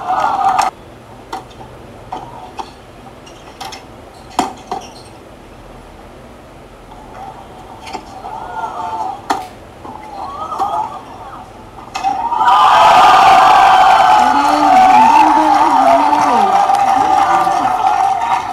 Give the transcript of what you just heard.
Oh!